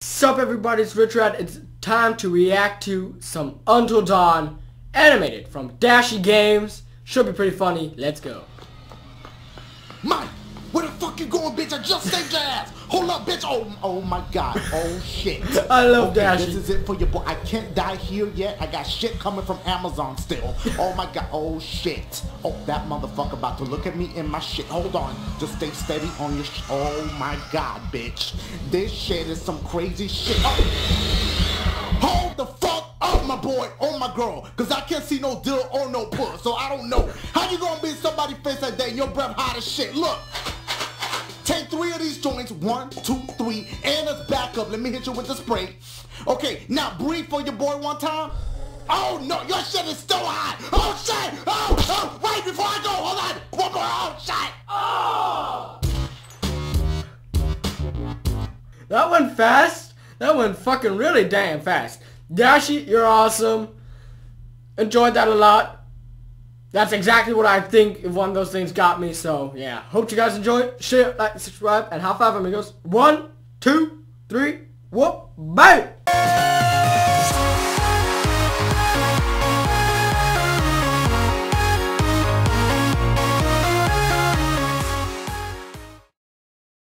Sup everybody, it's Richrad. It's time to react to some Until Dawn animated from DashiGames. Should be pretty funny. Let's go. The fuck you going, bitch? I just saved your ass. Hold up, bitch. Oh, oh my god. Oh shit. I love okay, Dashi. This is it for your boy. I can't die here yet. I got shit coming from Amazon still. Oh my god. Oh shit. Oh, that motherfucker about to look at me in my shit. Hold on. Just stay steady on your sh Oh my god, bitch. This shit is some crazy shit. Oh. Hold the fuck up, my boy, or my girl. Cause I can't see no deal or no puss. So I don't know. How you gonna be somebody face that and your breath hot as shit? Look. Take three of these joints, one, two, three, and back up. Let me hit you with the spray. Okay, now breathe for your boy one time. Oh no, your shit is still hot. Oh shit! Oh, oh, wait before I go, hold on. One more, oh shit! Oh! That went fast. That went fucking really damn fast. Dashi, you're awesome. Enjoyed that a lot. That's exactly what I think if one of those things got me. So yeah, hope you guys enjoyed. Share, like, subscribe, and high five amigos. One, two, three, whoop, bang!